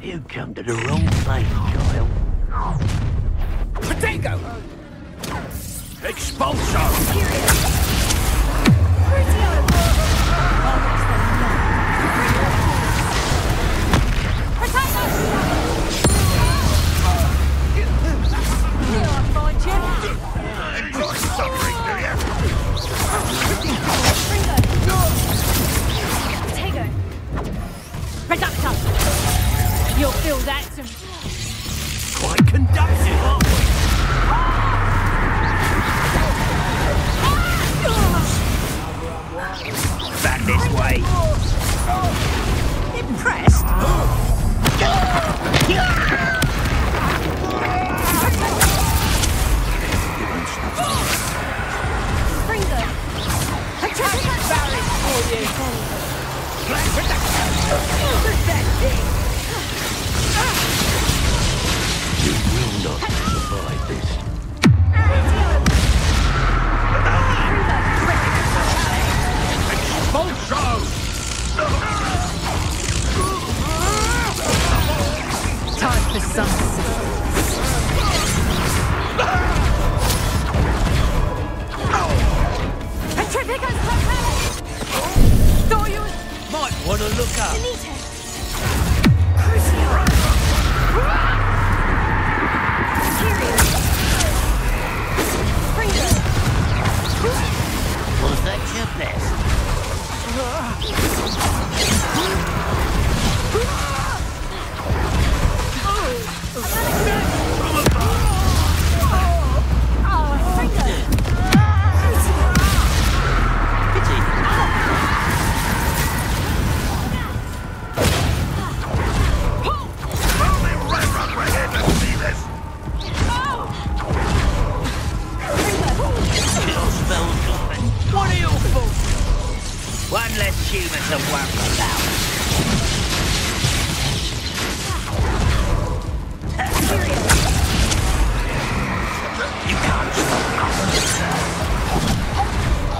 You come to the wrong place, Kyle. Potato! Expulso! You'll that some Quite conductive, aren't we? Back this way. Impressed? You will not survive this. time for sunset. Petrificus Totalis! Thought Might want to look up. Was that your best? One less human to work about. you can't stop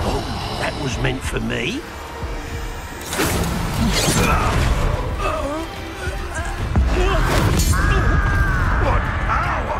Oh, that was meant for me? What power!